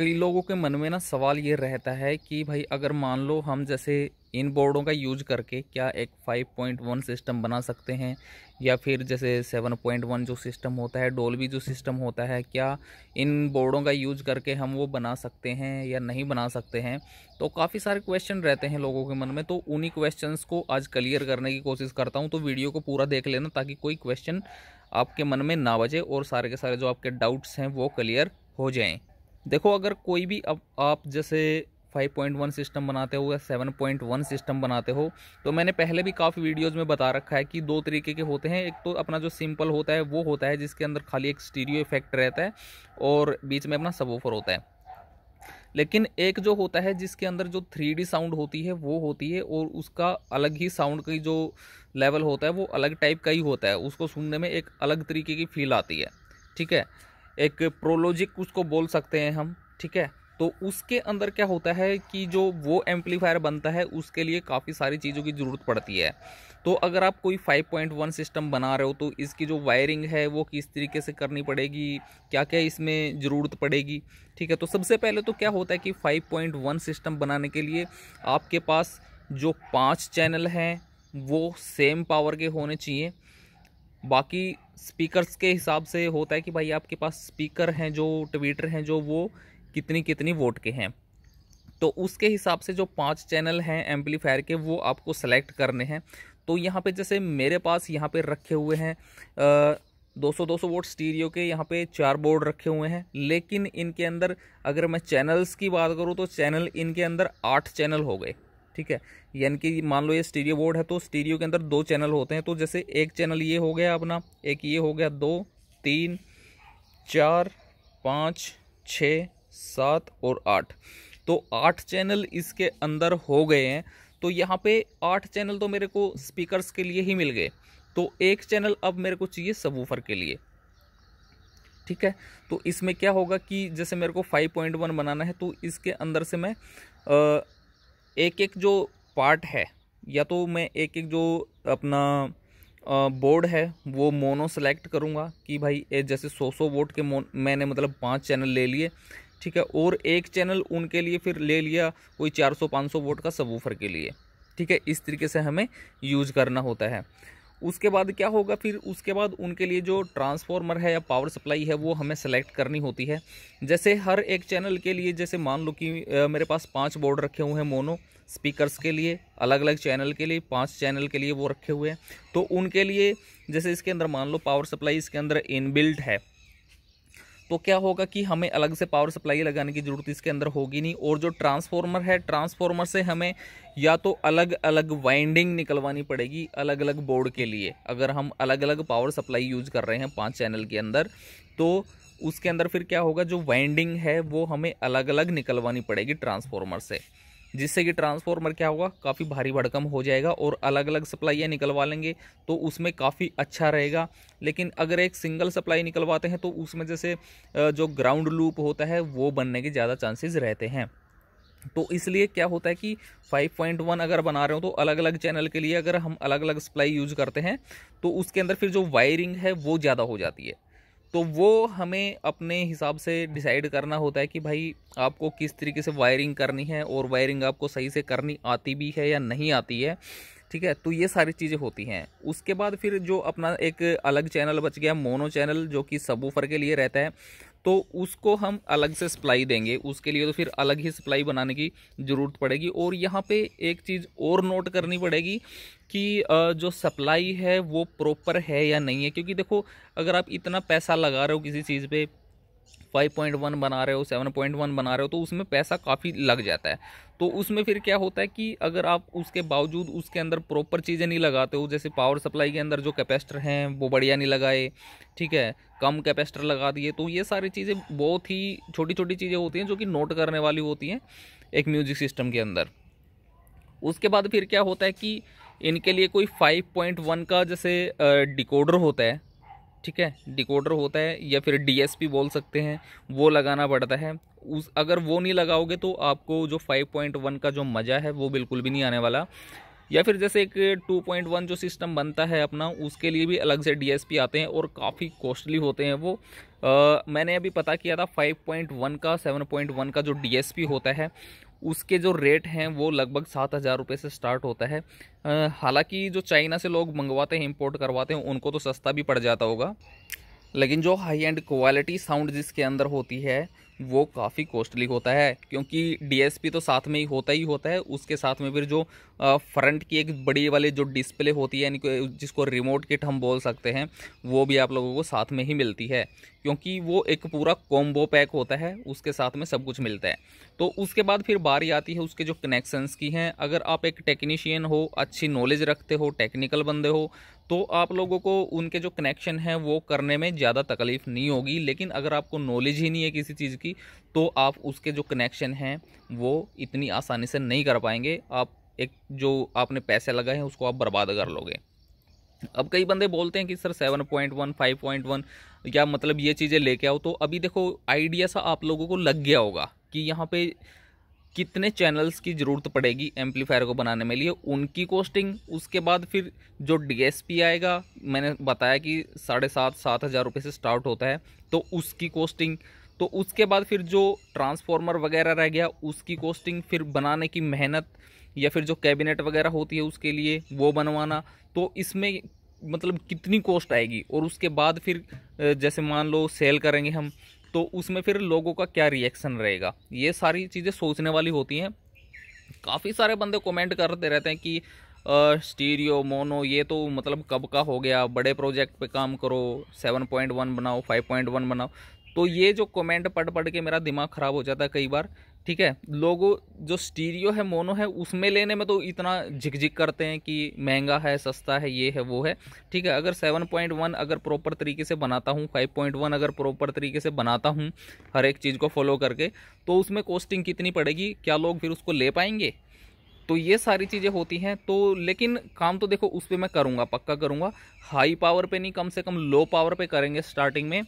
लोगों के मन में ना सवाल ये रहता है कि भाई, अगर मान लो हम जैसे इन बोर्डों का यूज़ करके क्या एक 5.1 सिस्टम बना सकते हैं? या फिर जैसे 7.1 जो सिस्टम होता है डोलबी जो सिस्टम होता है, क्या इन बोर्डों का यूज़ करके हम वो बना सकते हैं या नहीं बना सकते हैं? तो काफ़ी सारे क्वेश्चन रहते हैं लोगों के मन में तो उन्हीं क्वेश्चंस को आज क्लियर करने की कोशिश करता हूँ। तो वीडियो को पूरा देख लेना ताकि कोई क्वेश्चन आपके मन में ना बचे और सारे के सारे जो आपके डाउट्स हैं वो क्लियर हो जाएँ। देखो, अगर कोई भी अब आप जैसे 5.1 सिस्टम बनाते हो या 7.1 सिस्टम बनाते हो तो मैंने पहले भी काफ़ी वीडियोज़ में बता रखा है कि दो तरीके के होते हैं। एक तो अपना जो सिंपल होता है, वो होता है जिसके अंदर खाली एक स्टीरियो इफ़ेक्ट रहता है और बीच में अपना सबवूफर होता है। लेकिन एक जो होता है जिसके अंदर जो थ्री साउंड होती है, वो होती है और उसका अलग ही साउंड की जो लेवल होता है, वो अलग टाइप का ही होता है। उसको सुनने में एक अलग तरीके की फील आती है। ठीक है? एक प्रोलॉजिक उसको बोल सकते हैं हम, ठीक है? तो उसके अंदर क्या होता है कि जो वो एम्पलीफायर बनता है, उसके लिए काफ़ी सारी चीज़ों की ज़रूरत पड़ती है। तो अगर आप कोई 5.1 सिस्टम बना रहे हो तो इसकी जो वायरिंग है, वो किस तरीके से करनी पड़ेगी क्या क्या इसमें ज़रूरत पड़ेगी, ठीक है? तो सबसे पहले तो क्या होता है कि 5.1 सिस्टम बनाने के लिए आपके पास जो पाँच चैनल हैं, वो सेम पावर के होने चाहिए। बाकी स्पीकर्स के हिसाब से होता है कि भाई आपके पास स्पीकर हैं जो ट्विटर हैं जो वो कितनी कितनी वोट के हैं। तो उसके हिसाब से जो पाँच चैनल हैं एम्पलीफायर के, वो आपको सेलेक्ट करने हैं। तो यहाँ पे जैसे मेरे पास यहाँ पे रखे हुए हैं सौ, दो सौ वोट स्टीरियो के यहाँ पे चार बोर्ड रखे हुए हैं। लेकिन इनके अंदर अगर मैं चैनल्स की बात करूँ तो चैनल इनके अंदर आठ चैनल हो गए। ठीक है? यानी कि मान लो ये स्टीरियो बोर्ड है तो स्टीरियो के अंदर दो चैनल होते हैं। तो जैसे एक चैनल ये हो गया अपना, एक ये हो गया, दो, तीन, चार, पाँच छ सात और आठ। तो आठ चैनल इसके अंदर हो गए हैं। तो यहाँ पे आठ चैनल तो मेरे को स्पीकर्स के लिए ही मिल गए। तो एक चैनल अब मेरे को चाहिए सबवूफर के लिए। ठीक है? तो इसमें क्या होगा कि जैसे मेरे को 5.1 बनाना है तो इसके अंदर से मैं एक एक जो पार्ट है, या तो मैं एक एक जो अपना बोर्ड है, वो मोनो सेलेक्ट करूँगा कि भाई जैसे सौ सौ वोट के मैंने मतलब पाँच चैनल ले लिए, ठीक है? और एक चैनल उनके लिए फिर ले लिया, कोई 400-500 वोट का सबूफर के लिए, ठीक है? इस तरीके से हमें यूज़ करना होता है। उसके बाद क्या होगा? फिर उसके बाद उनके लिए जो ट्रांसफॉर्मर है या पावर सप्लाई है, वो हमें सेलेक्ट करनी होती है। जैसे हर एक चैनल के लिए, जैसे मान लो कि मेरे पास पाँच बोर्ड रखे हुए हैं मोनो स्पीकर्स के लिए अलग अलग चैनल के लिए, पाँच चैनल के लिए वो रखे हुए हैं। तो उनके लिए, जैसे इसके अंदर मान लो पावर सप्लाई इसके अंदर इनबिल्ट है। तो क्या होगा कि हमें अलग से पावर सप्लाई लगाने की ज़रूरत इसके अंदर होगी नहीं? और जो ट्रांसफार्मर है ट्रांसफार्मर से हमें या तो अलग अलग वाइंडिंग निकलवानी पड़ेगी अलग अलग बोर्ड के लिए। अगर हम अलग अलग पावर सप्लाई यूज़ कर रहे हैं पाँच चैनल के अंदर तो उसके अंदर फिर क्या होगा? जो वाइंडिंग है, वो हमें अलग अलग निकलवानी पड़ेगी ट्रांसफॉर्मर से। जिससे कि ट्रांसफॉर्मर क्या होगा, काफ़ी भारी भड़कम हो जाएगा और अलग अलग सप्लाइयाँ निकलवा लेंगे तो उसमें काफ़ी अच्छा रहेगा। लेकिन अगर एक सिंगल सप्लाई निकलवाते हैं तो उसमें जैसे जो ग्राउंड लूप होता है, वो बनने के ज़्यादा चांसेस रहते हैं। तो इसलिए क्या होता है कि 5.1 अगर बना रहे हो तो अलग अलग चैनल के लिए अगर हम अलग अलग सप्लाई यूज़ करते हैं तो उसके अंदर फिर जो वायरिंग है, वो ज़्यादा हो जाती है। तो वो हमें अपने हिसाब से डिसाइड करना होता है कि भाई आपको किस तरीके से वायरिंग करनी है और वायरिंग आपको सही से करनी आती भी है या नहीं आती है, ठीक है? तो ये सारी चीज़ें होती हैं। उसके बाद फिर जो अपना एक अलग चैनल बच गया मोनो चैनल जो कि सबवूफर के लिए रहता है तो उसको हम अलग से सप्लाई देंगे। उसके लिए तो फिर अलग ही सप्लाई बनाने की ज़रूरत पड़ेगी। और यहाँ पे एक चीज़ और नोट करनी पड़ेगी कि जो सप्लाई है वो प्रॉपर है या नहीं है? क्योंकि देखो, अगर आप इतना पैसा लगा रहे हो किसी चीज़ पे 5.1 बना रहे हो 7.1 बना रहे हो तो उसमें पैसा काफ़ी लग जाता है। तो उसमें फिर क्या होता है कि अगर आप उसके बावजूद उसके अंदर प्रॉपर चीज़ें नहीं लगाते हो, जैसे पावर सप्लाई के अंदर जो कैपेसिटर हैं, वो बढ़िया नहीं लगाए, ठीक है, कम कैपेसिटर लगा दिए तो ये सारी चीज़ें बहुत ही छोटी छोटी चीज़ें होती हैं जो कि नोट करने वाली होती हैं एक म्यूज़िक सिस्टम के अंदर। उसके बाद फिर क्या होता है कि इनके लिए कोई 5.1 का जैसे डिकोडर होता है ठीक है? डिकोडर होता है या फिर डीएसपी बोल सकते हैं वो लगाना पड़ता है। उस अगर वो नहीं लगाओगे तो आपको जो 5.1 का जो मज़ा है वो बिल्कुल भी नहीं आने वाला। या फिर जैसे एक 2.1 जो सिस्टम बनता है अपना उसके लिए भी अलग से डीएसपी आते हैं और काफ़ी कॉस्टली होते हैं वो। आ, मैंने अभी पता किया था 5.1 का 7.1 का जो डीएसपी होता है उसके जो रेट हैं वो लगभग सात हज़ार रुपये से स्टार्ट होता है। हालाँकि जो चाइना से लोग मंगवाते हैं इंपोर्ट करवाते हैं, उनको तो सस्ता भी पड़ जाता होगा। लेकिन जो हाई एंड क्वालिटी साउंड जिसके अंदर होती है, वो काफ़ी कॉस्टली होता है, क्योंकि डीएसपी तो साथ में ही होता ही होता है। उसके साथ में फिर जो फ्रंट की एक बड़ी वाली जो डिस्प्ले होती है, यानी जिसको रिमोट किट हम बोल सकते हैं, वो भी आप लोगों को साथ में ही मिलती है, क्योंकि वो एक पूरा कॉम्बो पैक होता है, उसके साथ में सब कुछ मिलता है। तो उसके बाद फिर बारी आती है उसके जो कनेक्शंस की हैं। अगर आप एक टेक्नीशियन हो, अच्छी नॉलेज रखते हो टेक्निकल बंदे हो तो आप लोगों को उनके जो कनेक्शन हैं, वो करने में ज़्यादा तकलीफ़ नहीं होगी। लेकिन अगर आपको नॉलेज ही नहीं है किसी चीज़ की तो आप उसके जो कनेक्शन हैं, वो इतनी आसानी से नहीं कर पाएँगे। आप एक जो आपने पैसे लगाए हैं, उसको आप बर्बाद कर लोगे। अब कई बंदे बोलते हैं कि, sir seven point one five point one या मतलब ये चीज़ें लेके आओ। तो अभी देखो आइडिया सा आप लोगों को लग गया होगा कि यहाँ पे कितने चैनल्स की ज़रूरत पड़ेगी एम्पलीफायर को बनाने में लिए, उनकी कॉस्टिंग उसके बाद फिर जो डीएसपी आएगा, मैंने बताया कि साढ़े सात सात हज़ार रुपये से स्टार्ट होता है तो उसकी कॉस्टिंग तो उसके बाद फिर जो ट्रांसफॉर्मर वगैरह रह गया, उसकी कॉस्टिंग फिर बनाने की मेहनत या फिर जो कैबिनेट वगैरह होती है उसके लिए वो बनवाना तो इसमें मतलब कितनी कॉस्ट आएगी? और उसके बाद फिर जैसे मान लो सेल करेंगे हम तो उसमें फिर लोगों का क्या रिएक्शन रहेगा? ये सारी चीज़ें सोचने वाली होती हैं। काफ़ी सारे बंदे कमेंट करते रहते हैं कि स्टीरियो मोनो ये तो मतलब कब का हो गया? बड़े प्रोजेक्ट पे काम करो 7.1 बनाओ 5.1 बनाओ। तो ये जो कमेंट पढ़ पढ़ के मेरा दिमाग ख़राब हो जाता है कई बार, ठीक है? लोग, जो स्टीरियो है, मोनो है, उसमें लेने में तो इतना झिकझिक करते हैं कि महँगा है, सस्ता है, ये है, वो है, ठीक है? अगर 7.1 अगर प्रॉपर तरीके से बनाता हूँ 5.1 अगर प्रॉपर तरीके से बनाता हूँ, हर एक चीज़ को फॉलो करके तो उसमें कॉस्टिंग कितनी पड़ेगी? क्या लोग फिर उसको ले पाएँगे? तो ये सारी चीज़ें होती हैं तो लेकिन काम तो देखो, उस पर मैं करूँगा, पक्का करूँगा। हाई पावर पे नहीं, कम से कम लो पावर पे करेंगे स्टार्टिंग में।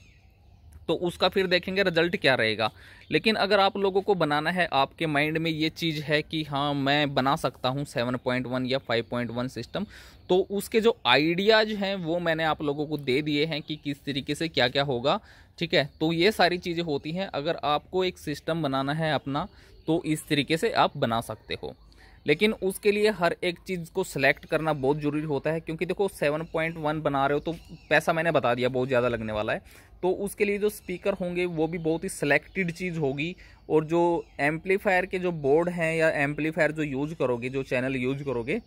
तो उसका फिर देखेंगे रिज़ल्ट क्या रहेगा। लेकिन अगर आप लोगों को बनाना है, आपके माइंड में ये चीज़ है कि हाँ मैं बना सकता हूँ 7.1 या 5.1 सिस्टम तो उसके जो आइडियाज़ हैं, वो मैंने आप लोगों को दे दिए हैं कि किस तरीके से क्या क्या होगा, ठीक है? तो ये सारी चीज़ें होती हैं। अगर आपको एक सिस्टम बनाना है अपना तो इस तरीके से आप बना सकते हो। लेकिन उसके लिए हर एक चीज़ को सिलेक्ट करना बहुत ज़रूरी होता है, क्योंकि देखो 7.1 बना रहे हो तो पैसा मैंने बता दिया, बहुत ज़्यादा लगने वाला है। तो उसके लिए जो स्पीकर होंगे, वो भी बहुत ही सिलेक्टेड चीज़ होगी, और जो एम्पलीफायर के जो बोर्ड हैं या एम्पलीफायर जो यूज़ करोगे, जो चैनल यूज़ करोगे,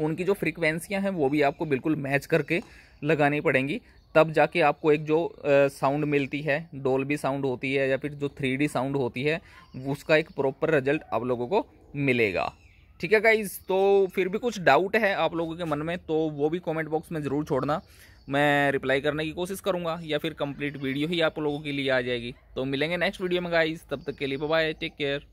उनकी जो फ्रिक्वेंसियाँ हैं, वो भी आपको बिल्कुल मैच करके लगानी पड़ेंगी। तब जाके आपको एक जो साउंड मिलती है डोल साउंड होती है, या फिर जो थ्री साउंड होती है, उसका एक प्रॉपर रिज़ल्ट आप लोगों को मिलेगा। ठीक है गाइज़ तो फिर भी कुछ डाउट है आप लोगों के मन में तो वो भी कमेंट बॉक्स में ज़रूर छोड़ना। मैं रिप्लाई करने की कोशिश करूँगा या फिर कंप्लीट वीडियो ही आप लोगों के लिए आ जाएगी। तो मिलेंगे नेक्स्ट वीडियो में गाइज़ तब तक के लिए बाय टेक केयर